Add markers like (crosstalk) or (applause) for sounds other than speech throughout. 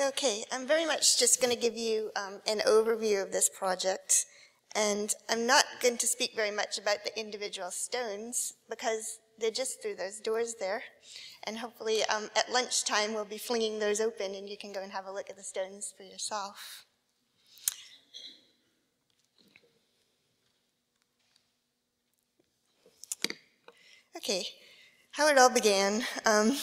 Okay, I'm very much just going to give you um, an overview of this project, and I'm not going to speak very much about the individual stones because they're just through those doors there, and hopefully um, at lunchtime we'll be flinging those open and you can go and have a look at the stones for yourself. Okay, how it all began. Um,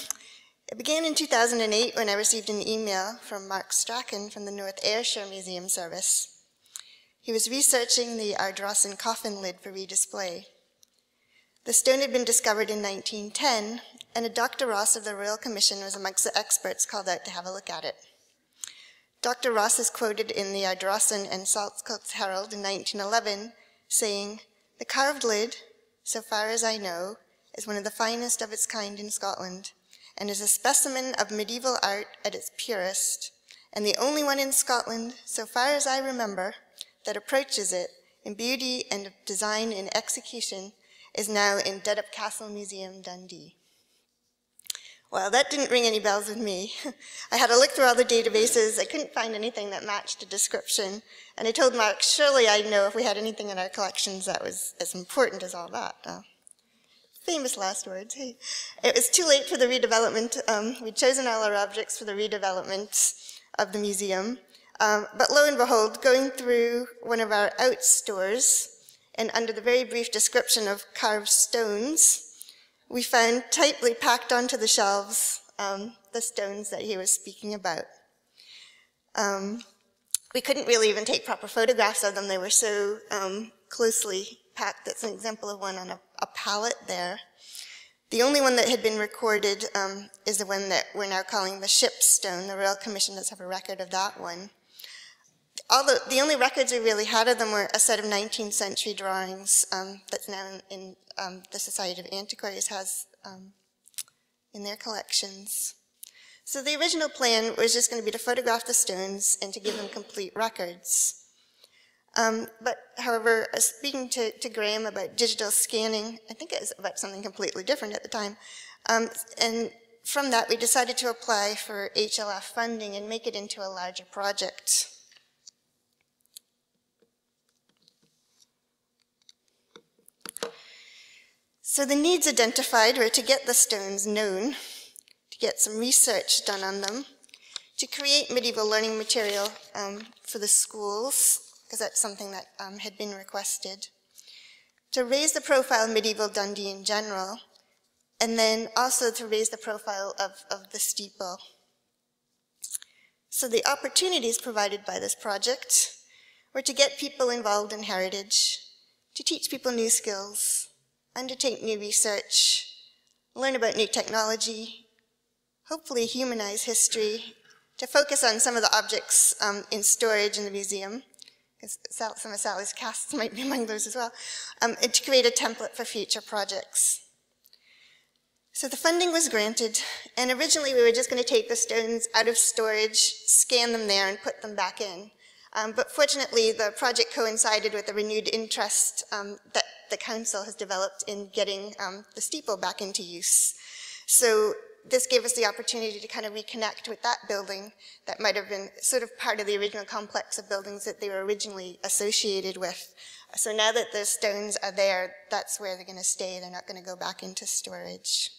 it began in 2008 when I received an email from Mark Strachan from the North Ayrshire Museum Service. He was researching the Ardrossan coffin lid for redisplay. The stone had been discovered in 1910, and a Dr. Ross of the Royal Commission was amongst the experts called out to have a look at it. Dr. Ross is quoted in the Ardrossan and Saltcoats Herald in 1911 saying, The carved lid, so far as I know, is one of the finest of its kind in Scotland and is a specimen of medieval art at its purest, and the only one in Scotland, so far as I remember, that approaches it in beauty and design and execution is now in Dudhope Castle Museum, Dundee. Well, that didn't ring any bells with me. (laughs) I had a look through all the databases. I couldn't find anything that matched the description. And I told Mark, surely I'd know if we had anything in our collections that was as important as all that. Uh, famous last words. Hey. It was too late for the redevelopment. Um, we'd chosen all our objects for the redevelopment of the museum. Um, but lo and behold, going through one of our out stores, and under the very brief description of carved stones, we found tightly packed onto the shelves um, the stones that he was speaking about. Um, we couldn't really even take proper photographs of them. They were so um, closely packed. That's an example of one on a, a pallet there. The only one that had been recorded um, is the one that we're now calling the ship stone. The Royal Commission does have a record of that one. The, the only records we really had of them were a set of 19th century drawings um, that's now in, in um, the Society of Antiquaries has um, in their collections. So the original plan was just going to be to photograph the stones and to give them complete records. Um, but however, uh, speaking to, to, Graeme about digital scanning, I think it was about something completely different at the time. Um, and from that, we decided to apply for HLF funding and make it into a larger project. So the needs identified were to get the stones known, to get some research done on them, to create medieval learning material um, for the schools, because that's something that um, had been requested, to raise the profile of medieval Dundee in general, and then also to raise the profile of, of the steeple. So the opportunities provided by this project were to get people involved in heritage, to teach people new skills, undertake new research, learn about new technology, hopefully humanize history, to focus on some of the objects um, in storage in the museum, some of Sally's casts might be among those as well, um, and to create a template for future projects. So the funding was granted, and originally we were just going to take the stones out of storage, scan them there, and put them back in. Um, but fortunately, the project coincided with a renewed interest um, that the council has developed in getting um, the steeple back into use. So this gave us the opportunity to kind of reconnect with that building that might have been sort of part of the original complex of buildings that they were originally associated with. So now that the stones are there, that's where they're going to stay. They're not going to go back into storage.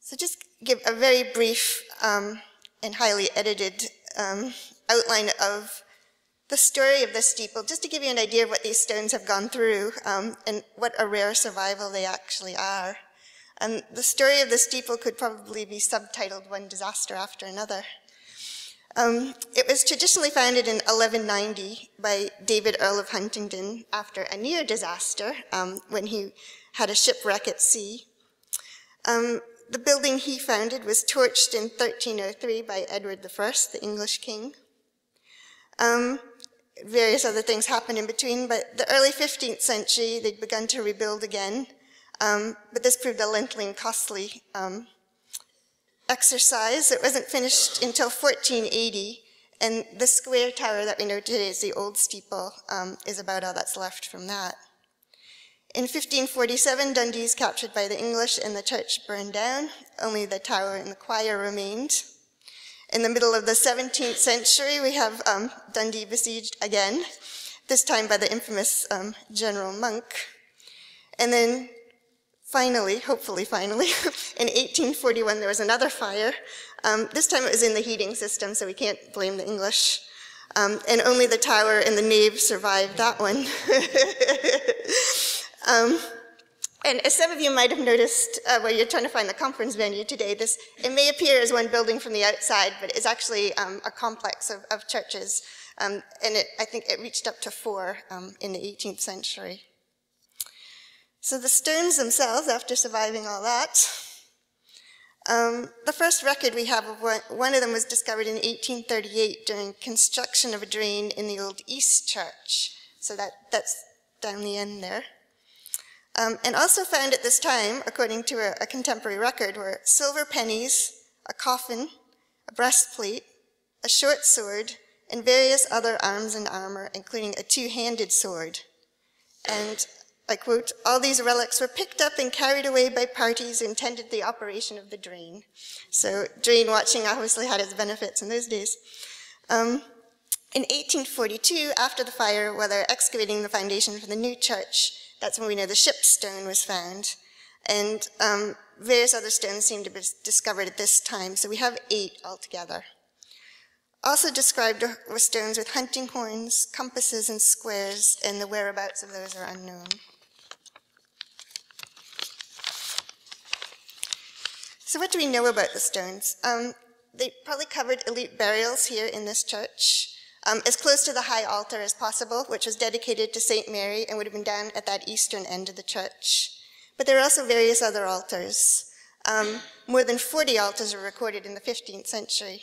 So just give a very brief um, and highly edited um, outline of the story of the steeple, just to give you an idea of what these stones have gone through um, and what a rare survival they actually are. And the story of the steeple could probably be subtitled One Disaster After Another. Um, it was traditionally founded in 1190 by David Earl of Huntingdon after a near disaster um, when he had a shipwreck at sea. Um, the building he founded was torched in 1303 by Edward I, the English king. Um, various other things happened in between, but the early 15th century, they'd begun to rebuild again. Um, but this proved a lengthy and costly um, exercise. It wasn't finished until 1480, and the square tower that we know today is the old steeple, um, is about all that's left from that. In 1547, Dundee is captured by the English and the church burned down. Only the tower and the choir remained. In the middle of the 17th century, we have um, Dundee besieged again, this time by the infamous um, General Monck. And then finally, hopefully finally, (laughs) in 1841 there was another fire. Um, this time it was in the heating system, so we can't blame the English. Um, and only the tower and the nave survived that one. (laughs) um, and as some of you might have noticed uh, while you're trying to find the conference venue today, this it may appear as one building from the outside, but it's actually um, a complex of, of churches. Um, and it, I think it reached up to four um, in the 18th century. So the stones themselves, after surviving all that, um, the first record we have of one, one of them was discovered in 1838 during construction of a drain in the old East Church. So that, that's down the end there. Um, and also found at this time, according to a, a, contemporary record, were silver pennies, a coffin, a breastplate, a short sword, and various other arms and armor, including a two-handed sword. And I quote, all these relics were picked up and carried away by parties who intended the operation of the drain. So drain watching obviously had its benefits in those days. Um, in 1842, after the fire, while they were excavating the foundation for the new church, that's when we know the ship stone was found. And um, various other stones seem to be discovered at this time, so we have eight altogether. Also described were stones with hunting horns, compasses, and squares, and the whereabouts of those are unknown. So what do we know about the stones? Um, they probably covered elite burials here in this church um, as close to the high altar as possible, which was dedicated to St. Mary and would have been down at that eastern end of the church. But there are also various other altars. Um, more than 40 altars are recorded in the 15th century.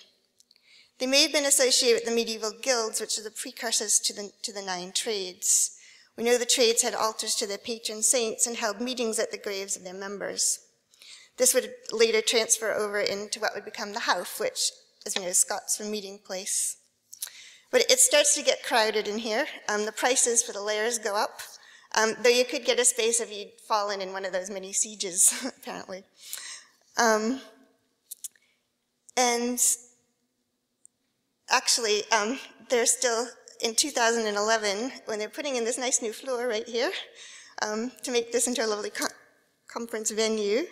They may have been associated with the medieval guilds, which are the precursors to the, to the nine trades. We know the trades had altars to their patron saints and held meetings at the graves of their members. This would later transfer over into what would become the Howff, which, as we know, is Scots for meeting place. But it starts to get crowded in here. Um, the prices for the layers go up, um, though you could get a space if you'd fallen in one of those many sieges, (laughs) apparently. Um, and actually, um, they're still, in 2011, when they're putting in this nice new floor right here, um, to make this into a lovely co conference venue,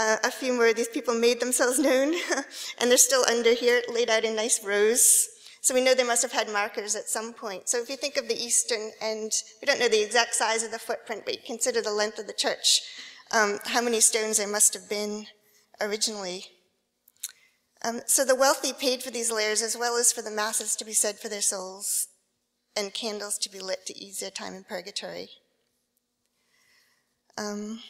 uh, a few more of these people made themselves known, (laughs) and they're still under here, laid out in nice rows. So we know they must have had markers at some point. So if you think of the eastern end, we don't know the exact size of the footprint, but you consider the length of the church, um, how many stones there must have been originally. Um, so the wealthy paid for these layers as well as for the masses to be said for their souls and candles to be lit to ease their time in purgatory. Um,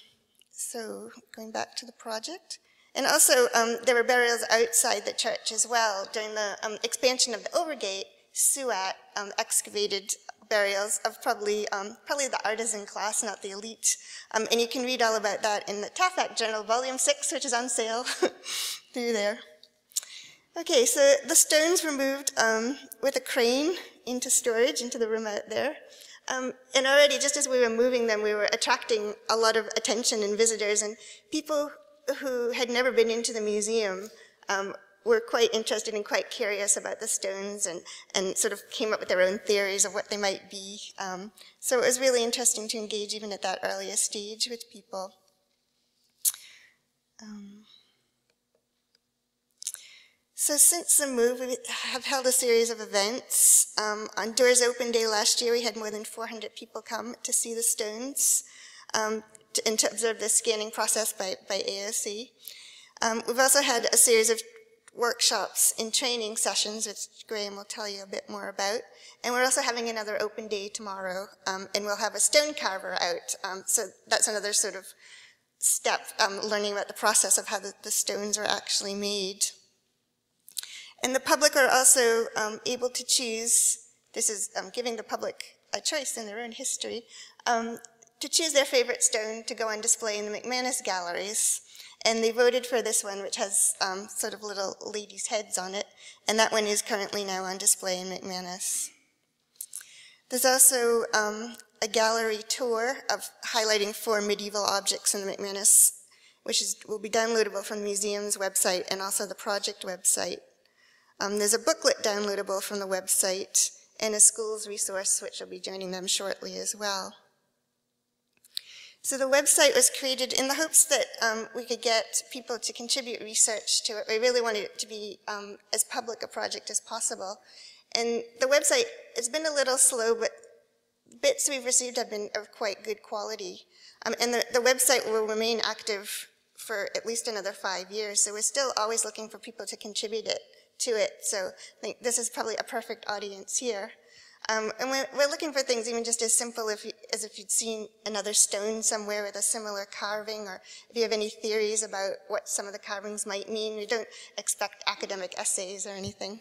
so going back to the project. And also, um, there were burials outside the church as well. During the um, expansion of the Overgate, SUAT um, excavated burials of probably, um, probably the artisan class, not the elite. Um, and you can read all about that in the Taffach Journal, Volume 6, which is on sale (laughs) through there. Okay, so the stones were moved um, with a crane into storage, into the room out there. Um, and already, just as we were moving them, we were attracting a lot of attention and visitors, and people who had never been into the museum um, were quite interested and quite curious about the stones and, and sort of came up with their own theories of what they might be. Um, so it was really interesting to engage even at that earliest stage with people. Um, so since the move, we have held a series of events. Um, on Doors Open Day last year, we had more than 400 people come to see the stones. Um, to, and to observe the scanning process by, by AOC. Um, we've also had a series of workshops and training sessions, which Graeme will tell you a bit more about. And we're also having another open day tomorrow, um, and we'll have a stone carver out. Um, so that's another sort of step, um, learning about the process of how the, the, stones are actually made. And the public are also um, able to choose, this is um, giving the public a choice in their own history, um, to choose their favorite stone to go on display in the McManus galleries. And they voted for this one, which has um, sort of little ladies' heads on it. And that one is currently now on display in McManus. There's also um, a gallery tour of highlighting four medieval objects in the McManus, which is, will be downloadable from the museum's website and also the project website. Um, there's a booklet downloadable from the website and a schools resource, which will be joining them shortly as well. So the website was created in the hopes that um, we could get people to contribute research to it. We really wanted it to be um, as public a project as possible. And the website, it's been a little slow, but bits we've received have been of quite good quality. Um, and the, the website will remain active for at least another five years. So we're still always looking for people to contribute it to it. So I think this is probably a perfect audience here. Um, and we're, we're, looking for things even just as simple if you, as if you'd seen another stone somewhere with a similar carving, or if you have any theories about what some of the carvings might mean. We don't expect academic essays or anything.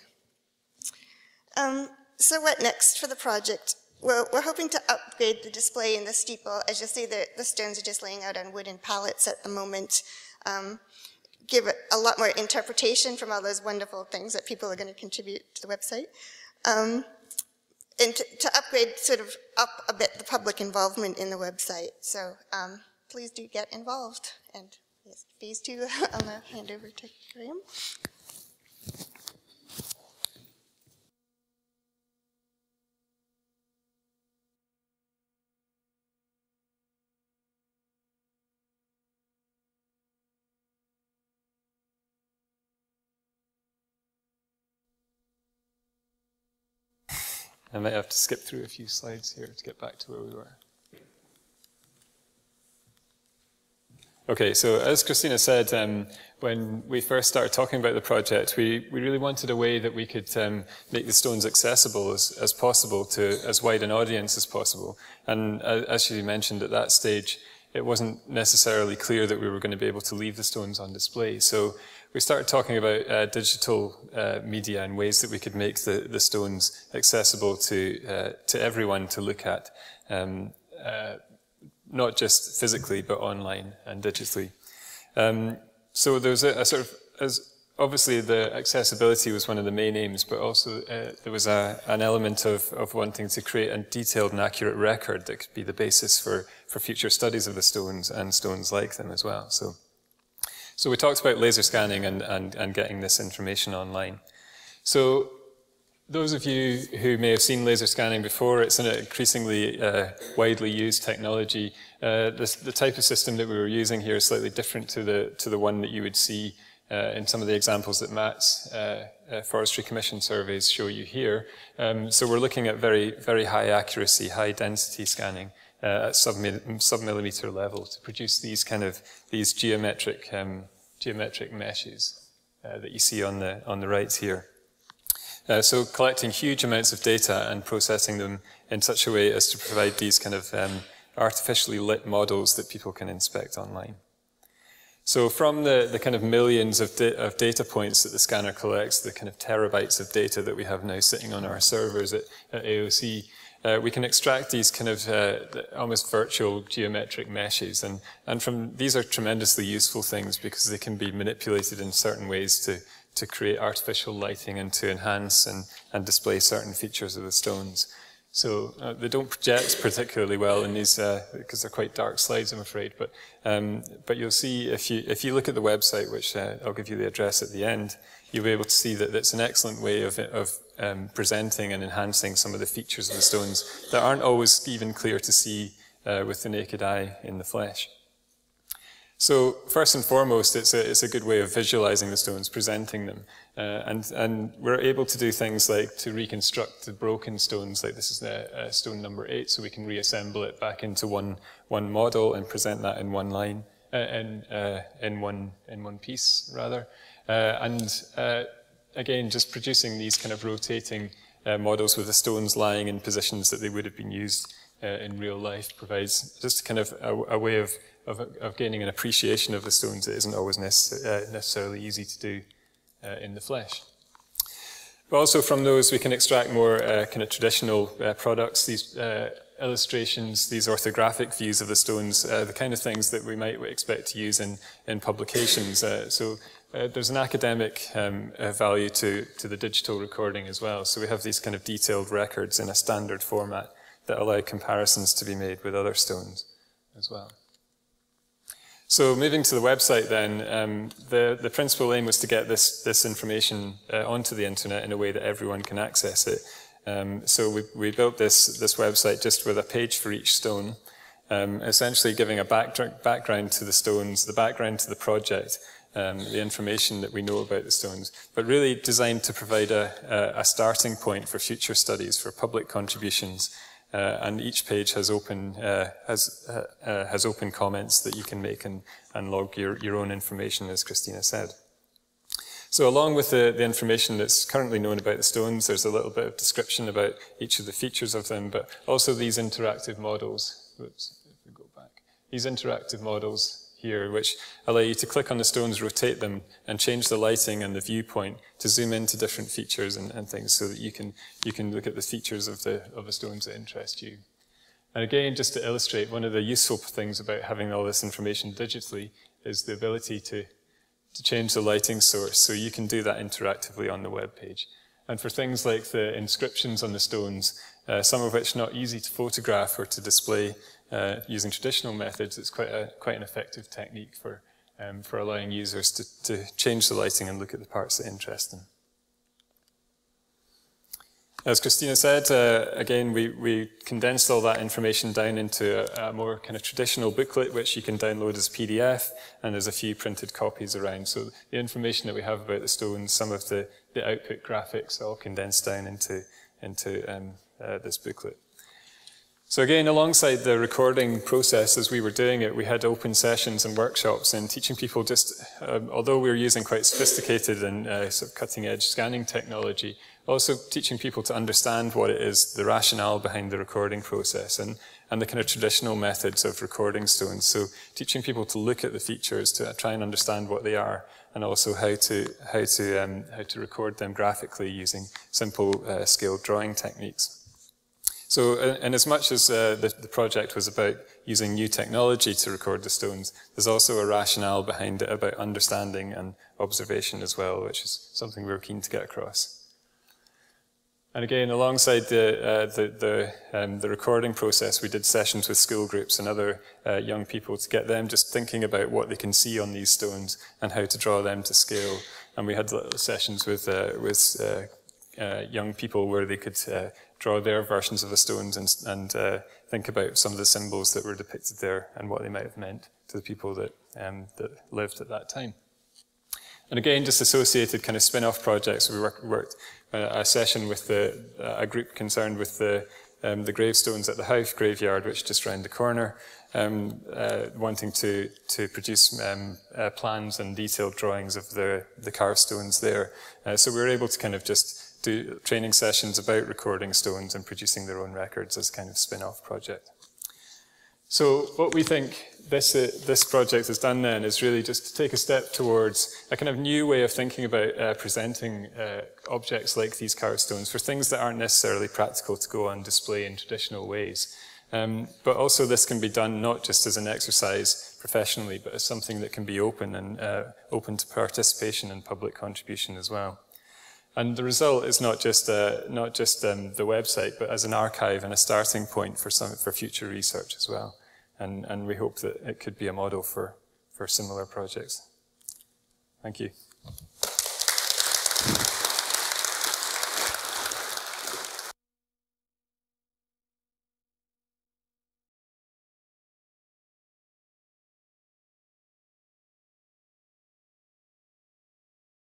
Um, so what next for the project? Well, we're hoping to upgrade the display in the steeple. As you'll see, the, the stones are just laying out on wooden pallets at the moment. Um, give a lot more interpretation from all those wonderful things that people are going to contribute to the website. Um, and to, to, upgrade, sort of up a bit the public involvement in the website. So um, please do get involved. And yes, phase two, (laughs) I'll hand over to Graeme. I might have to skip through a few slides here to get back to where we were. Okay, so as Christina said, um, when we first started talking about the project, we, we really wanted a way that we could um, make the stones accessible as, as possible to as wide an audience as possible. And as she mentioned at that stage, it wasn't necessarily clear that we were going to be able to leave the stones on display. So we started talking about uh, digital uh, media and ways that we could make the, the stones accessible to, uh, to everyone to look at, um, uh, not just physically, but online and digitally. Um, so there's a, a, sort of, as obviously the accessibility was one of the main aims, but also uh, there was a, an element of, of wanting to create a detailed and accurate record that could be the basis for, for future studies of the stones and stones like them as well. So. So we talked about laser scanning and, and, and getting this information online. So those of you who may have seen laser scanning before, it's an increasingly uh, widely used technology. Uh, this, the type of system that we were using here is slightly different to the, to the one that you would see uh, in some of the examples that Matt's uh, uh, Forestry Commission surveys show you here. Um, so we're looking at very, very high accuracy, high density scanning uh, at sub-millimeter level to produce these kind of these geometric um, geometric meshes uh, that you see on the on the right here. Uh, so collecting huge amounts of data and processing them in such a way as to provide these kind of um, artificially lit models that people can inspect online. So from the, the kind of millions of, of, data points that the scanner collects, the kind of terabytes of data that we have now sitting on our servers at, at AOC, uh, we can extract these kind of uh, almost virtual geometric meshes. And, and from these are tremendously useful things because they can be manipulated in certain ways to, to create artificial lighting and to enhance and, and display certain features of the stones. So uh, they don't project particularly well in these uh, because they're quite dark slides, I'm afraid. But um, but you'll see if you if you look at the website, which uh, I'll give you the address at the end, you'll be able to see that it's an excellent way of of um, presenting and enhancing some of the features of the stones that aren't always even clear to see uh, with the naked eye in the flesh. So first and foremost, it's a, it's a good way of visualizing the stones, presenting them. Uh, and, and we're able to do things like to reconstruct the broken stones, like this is the, stone number eight, so we can reassemble it back into one, one model and present that in one line, uh, in, uh, in, one, in one piece, rather. Uh, and uh, again, just producing these kind of rotating uh, models with the stones lying in positions that they would have been used in real life provides just kind of a, a way of of, of gaining an appreciation of the stones that isn't always uh, necessarily easy to do uh, in the flesh. But also from those we can extract more uh, kind of traditional uh, products, these uh, illustrations, these orthographic views of the stones, uh, the kind of things that we might expect to use in, in publications. so there's an academic um, value to, to the digital recording as well. So we have these kind of detailed records in a standard format that allow comparisons to be made with other stones as well. So moving to the website then, um, the, the principal aim was to get this, this information uh, onto the internet in a way that everyone can access it. Um, so we, we built this, this website just with a page for each stone, um, essentially giving a back, background to the stones, the background to the project, um, the information that we know about the stones, but really designed to provide a, a, starting point for future studies, for public contributions, uh, and each page has open uh, has uh, uh, has open comments that you can make and, and log your, your own information, as Christina said. So along with the, the information that's currently known about the stones, there's a little bit of description about each of the features of them, but also these interactive models. Oops, if we go back. These interactive models here, which allow you to click on the stones, rotate them, and change the lighting and the viewpoint to zoom into different features and, and things so that you can, you can look at the features of the, of the stones that interest you. And again, just to illustrate, one of the useful things about having all this information digitally is the ability to, to change the lighting source. So you can do that interactively on the web page. And for things like the inscriptions on the stones, uh, some of which are not easy to photograph or to display, uh, using traditional methods, it's quite, a, quite an effective technique for, um, for allowing users to, to change the lighting and look at the parts that interest them. As Christina said, uh, again, we, we condensed all that information down into a, a, more kind of traditional booklet, which you can download as PDF, and there's a few printed copies around. So the information that we have about the stones, some of the, the output graphics, all condensed down into, into um, uh, this booklet. So again, alongside the recording process as we were doing it, we had open sessions and workshops and teaching people just, um, although we were using quite sophisticated and uh, sort of cutting edge scanning technology, also teaching people to understand what it is, the rationale behind the recording process and, and the kind of traditional methods of recording stones. So teaching people to look at the features, to try and understand what they are, and also how to, how to, um, how to record them graphically using simple uh, scaled drawing techniques. So, and as much as uh, the, the, project was about using new technology to record the stones, there's also a rationale behind it about understanding and observation as well, which is something we were keen to get across. And again, alongside the, uh, the, the, um, the, recording process, we did sessions with school groups and other uh, young people to get them just thinking about what they can see on these stones and how to draw them to scale. And we had sessions with, uh, with uh, uh, young people where they could uh, draw their versions of the stones and, and uh, think about some of the symbols that were depicted there and what they might have meant to the people that, um, that lived at that time. And again, just associated kind of spin-off projects. We work, worked uh, a session with the, a group concerned with the, um, the gravestones at the Howff graveyard, which just round the corner, um, uh, wanting to, to produce um, uh, plans and detailed drawings of the, the carved stones there. Uh, so we were able to kind of just do training sessions about recording stones and producing their own records as a kind of spin-off project. So what we think this, uh, this project has done then is really just to take a step towards a kind of new way of thinking about uh, presenting uh, objects like these carved stones for things that aren't necessarily practical to go on display in traditional ways. Um, but also this can be done not just as an exercise professionally, but as something that can be open and uh, open to participation and public contribution as well. And the result is not just, not just um, the website, but as an archive and a starting point for, some, for future research as well. And, and we hope that it could be a model for, for similar projects. Thank you.